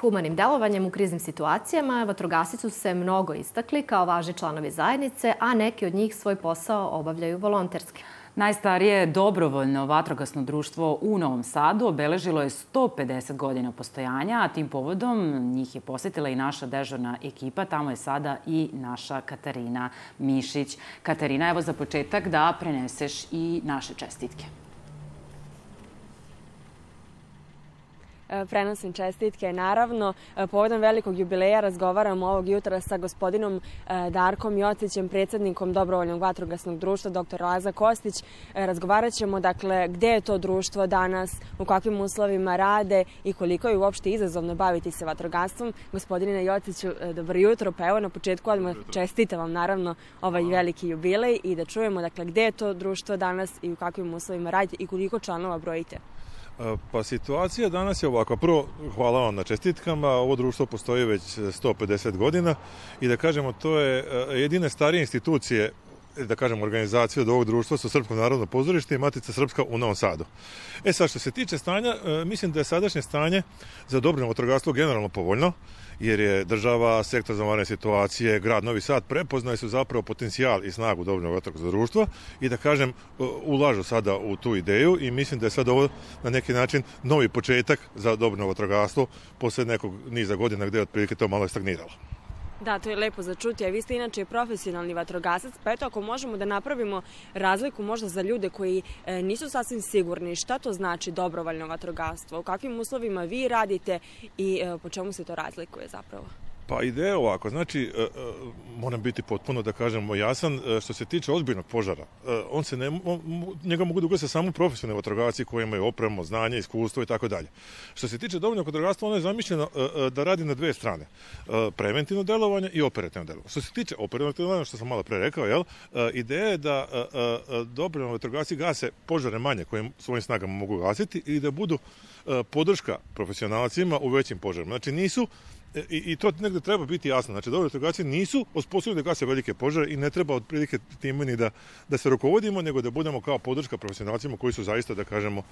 Humanim delovanjem u kriznim situacijama vatrogasci su se mnogo istakli kao važni članovi zajednice, a neki od njih svoj posao obavljaju volonterski. Najstarije dobrovoljno vatrogasno društvo u Novom Sadu obeležilo je 150 godina postojanja, a tim povodom njih je posetila i naša dežurna ekipa. Tamo je sada i naša Katarina Mišić. Katarina, evo za početak da preneseš i naše čestitke. Prenosim čestitke. Naravno, e, povodom velikog jubileja razgovaramo ovog jutra sa gospodinom e, Darkom Jocićem, predsednikom Dobrovoljnog vatrogasnog društva, dr. Laza Kostić. Razgovarat ćemo, dakle, gde je to društvo danas, u kakvim uslovima rade i koliko je uopšte izazovno baviti se vatrogastvom. Gospodine Jociću, dobro jutro. Pa evo na početku odmah čestitam vam, naravno, ovaj veliki jubilej i da čujemo, dakle, gde je to društvo danas i u kakvim uslovima radite i koliko članova brojite. Pa situacija danas je ovako. Prvo, hvala vam na čestitkama. Ovo društvo postoji već 150 godina i da kažemo, to je jedine starije institucije da kažem, organizacije od ovog društva su Srpsko narodno pozorište i Matica Srpska u Novom Sadu. E sad, što se tiče stanja, mislim da je sadašnje stanje za dobrno vatrogastvo generalno povoljno jer je država, sektor za vanredne situacije, grad Novi Sad prepoznaju su zapravo potencijal i snagu dobrovoljnog vatrogasnog društva i da kažem ulažu sada u tu ideju i mislim da je sad ovo na neki način novi početak za dobrovoljno vatrogastvo posle nekog niza godina gde je otprilike to malo stagniralo. Da, to je lepo za čuti, a vi ste inače profesionalni vatrogasac, pa eto ako možemo da napravimo razliku možda za ljude koji e, nisu sasvim sigurni šta to znači dobrovoljno vatrogastvo, u kakvim uslovima vi radite i e, po čemu se to razlikuje zapravo? Pa ideja ovako, znači, e, e, moram biti potpuno, da kažemo, jasan, e, što se tiče ozbiljnog požara, on se ne, njega mogu da ugase samo profesionalni vatrogasci koji imaju opremu, znanje, iskustvo i tako dalje. Što se tiče dovoljnog vatrogastva, ono je zamišljeno da radi na dve strane, preventivno delovanje i operativno delovanje. Što se tiče operativnog delovanja, što sam malo pre rekao, jel, ideja je da dobrovoljni vatrogasci gase požare manje koje svojim snagama mogu gasiti i da budu podrška profesionalcima u većim požarima. Znači nisu i, i to negde treba biti jasno. Znači, dobro vatrogasci nisu osposobljeni da gase velike požare i ne treba otprilike time ni da, da se rukovodimo, nego da budemo kao podrška profesionalcima koji su zaista, da kažemo,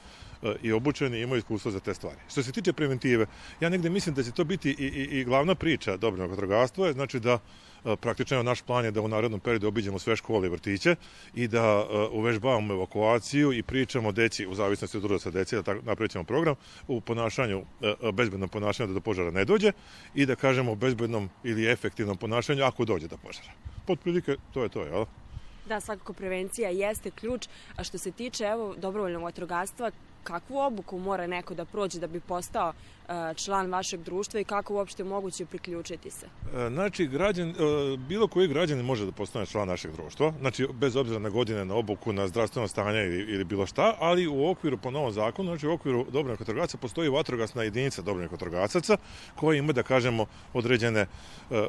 e, i obučeni i imaju iskustvo za te stvari. Što se tiče preventive, ja negde mislim da će to biti i, i, i glavna priča dobrog vatrogastva, znači da E, praktično naš plan je da u narodnom periodu obiđemo sve škole i vrtiće i da e, uvežbavamo evakuaciju i pričamo deci u zavisnosti od udruda sa deci, da tako napravit program u ponašanju, e, bezbednom ponašanju da do požara ne dođe i da kažemo bezbednom ili efektivnom ponašanju ako dođe do požara. Potprilike to je to, jel? Da, svakako prevencija jeste ključ. A što se tiče evo dobrovoljnog vatrogastva, kakvu obuku mora neko da prođe da bi postao e, član vašeg društva i kako uopšte moguće priključiti se? E, znači, građan, e, bilo koji građanin može da postane član našeg društva, znači bez obzira na godine, na obuku, na zdravstveno stanje ili, ili bilo šta, ali u okviru po novom zakonu, znači u okviru dobrovnih vatrogasaca postoji vatrogasna jedinica dobrovnih vatrogasaca koja ima, da kažemo, određene,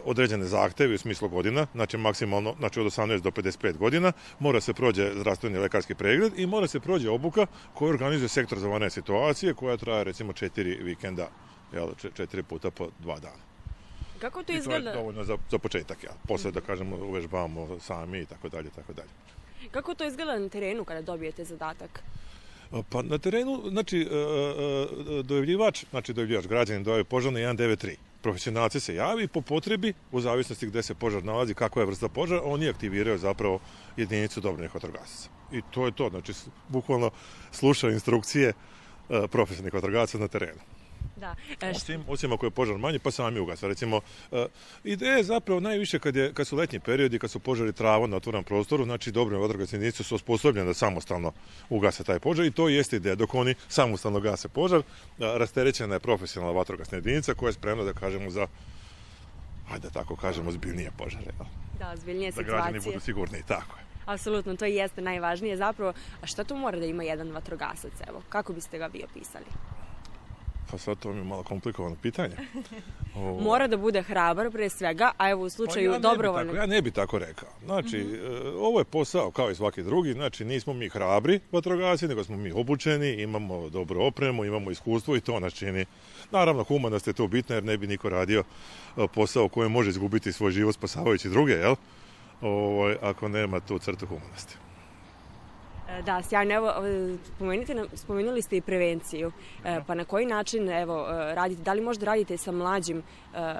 određene zahteve u smislu godina, znači maksimalno, znači od 18 do 55 godina, mora se prođe zdravstveni lekarski pregled i mora se prođe obuka koju organizuje sektor za vane situacije koja traje recimo četiri vikenda, jel, četiri puta po dva dana. Kako to izgleda? I to je dovoljno za, za početak, ja. Posle, da kažemo, uvežbavamo sami i tako dalje, tako dalje. Kako to izgleda na terenu kada dobijete zadatak? Pa na terenu, znači, e, e, e, dojavljivač, znači dojavljivač, građanin dojavi požar na 193. Profesionalci se javi po potrebi, u zavisnosti gde se požar nalazi, kakva je vrsta požara, oni aktiviraju zapravo jedinicu dobrenih vatrogasaca. I to je to, znači, bukvalno sluša instrukcije profesionalnih vatrogasaca na terenu. Da. E, osim, osim ako je požar manji, pa sami ugasa. Recimo, uh, ideja je zapravo najviše kad, je, kad su letnji periodi, kad su požari travo na otvorenom prostoru, znači dobri vatrogasni jedinice su osposobljeni da samostalno ugase taj požar i to jeste ideja. Dok oni samostalno gase požar, rasterećena je profesionalna vatrogasna jedinica koja je spremna da kažemo za ajde da tako kažemo, zbiljnije požare. Da, zbiljnije situacije. Da građani budu sigurni, tako je. Apsolutno, to i jeste najvažnije zapravo. A šta tu mora da ima jedan vatrogasac, evo? Kako biste ga vi opisali? Pa sad to mi je malo komplikovano pitanje. O... Mora da bude hrabar pre svega, a evo u slučaju pa ja dobrovoljnog... Ja ne bi tako rekao. Znači, mm -hmm. ovo je posao kao i svaki drugi, znači nismo mi hrabri vatrogasci, nego smo mi obučeni, imamo dobru opremu, imamo iskustvo i to nas čini. Naravno, humanost je to bitna jer ne bi niko radio e, posao kojem može izgubiti svoj život spasavajući druge, jel? Ovo, ovaj, ako nema tu crtu humanosti. Da, sjajno. Evo, spomenuli ste i prevenciju. Pa na koji način, evo, radite, da li možda radite sa mlađim,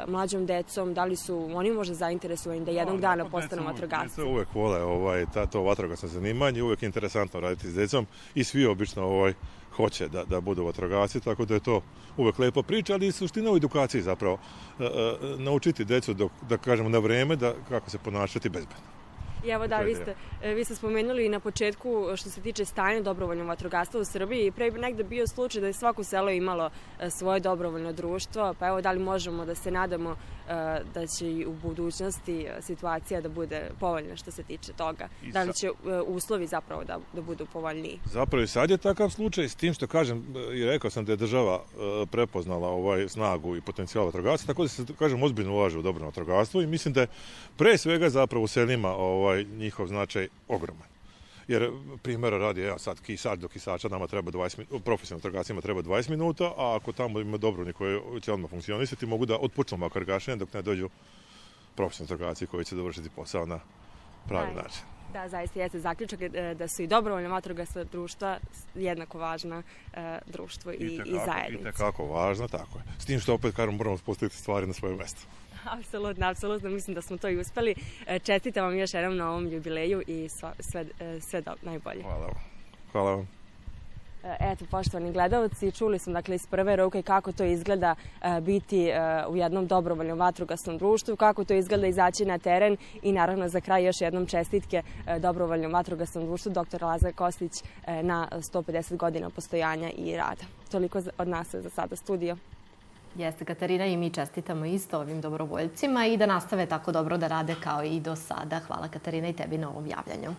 mlađom decom, da li su oni možda zainteresovani da jednog dana postanu vatrogasci? Deca uvek vole ovaj, to vatrogasno zanimanje, uvek je interesantno raditi s decom i svi obično ovaj, hoće da, da budu vatrogasci, tako da je to uvek lepa priča, ali i suština u edukaciji zapravo. E, e, naučiti decu, dok, da kažemo, na vreme da, kako se ponašati bezbedno. I evo da, vi ste, e, vi ste spomenuli na početku što se tiče stanja dobrovoljnog vatrogastva u Srbiji. Pre negde bio slučaj da je svako selo imalo e, svoje dobrovoljno društvo, pa evo da li možemo da se nadamo e, da će i u budućnosti situacija da bude povoljna što se tiče toga. Da li će uslovi zapravo da, da budu povoljniji? Zapravo i sad je takav slučaj s tim što kažem i rekao sam da je država prepoznala ovaj snagu i potencijal vatrogastva, tako da se kažem ozbiljno ulaže u dobro vatrogastvo i mislim da je pre svega zapravo u selima ovaj, ovaj njihov značaj ogroman. Jer primjera radi, evo sad kisač do kisača nama treba 20 minuta, profesionalnim trgacima treba 20 minuta, a ako tamo ima dobrovnik koji će odmah funkcionisati, mogu da otpočnu makar gašenje dok ne dođu profesionalni trgaci koji će dovršiti posao na pravi da, način. Da, zaista jeste zaključak da su i dobrovoljne vatrogasna društva jednako važna e, društvo i, i, tekako, i zajednica. I tekako važna, tako je. S tim što opet, kažem, moramo postaviti stvari na svoje mesto. Apsolutno, apsolutno, mislim da smo to i uspeli. E, čestitam vam još jednom na ovom jubileju i sve, e, sve do, najbolje. Hvala vam. Hvala vam. E, eto, poštovani gledalci, čuli smo dakle iz prve ruke kako to izgleda biti u jednom dobrovoljnom vatrogasnom društvu, kako to izgleda izaći na teren i naravno za kraj još jednom čestitke dobrovoljnom vatrogasnom društvu dr. Lazar Kostić na 150 godina postojanja i rada. Toliko od nas za sada studio. Jeste, Katarina, i mi čestitamo isto ovim dobrovoljcima i da nastave tako dobro da rade kao i do sada. Hvala Katarina i tebi na ovom javljanju.